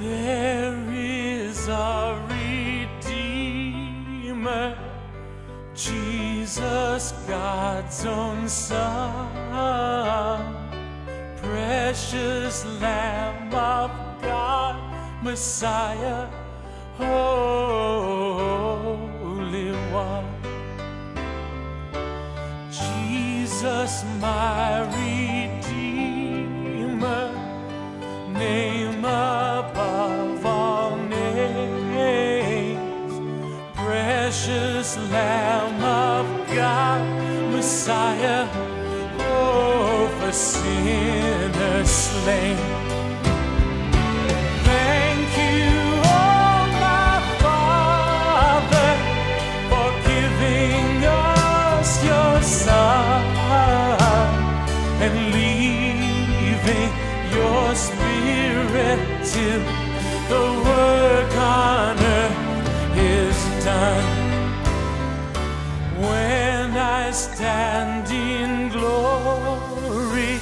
There is a Redeemer, Jesus, God's own Son, precious Lamb of God, Messiah, Holy One. Jesus, my Redeemer. Precious Lamb of God, Messiah, oh, for sinners slain. Thank you, oh, Father, for giving us your Son and leaving your Spirit till the work on earth is done. Stand in glory,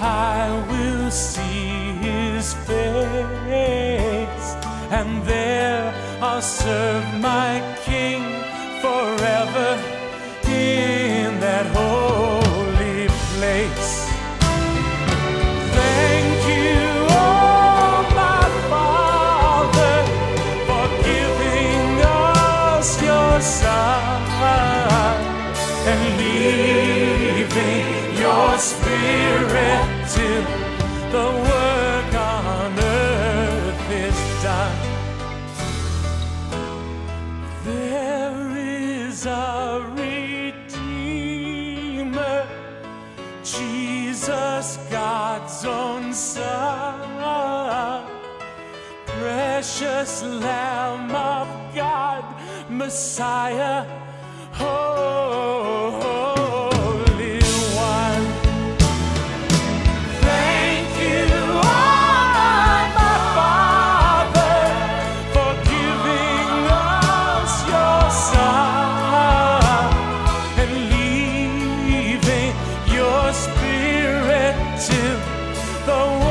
I will see his face, and there I'll serve my King forever in that holy place. Thank you, oh my Father, for giving us your Son and leaving your Spirit till the work on earth is done. There is a Redeemer, Jesus, God's own Son, precious Lamb of God, Messiah, Holy to the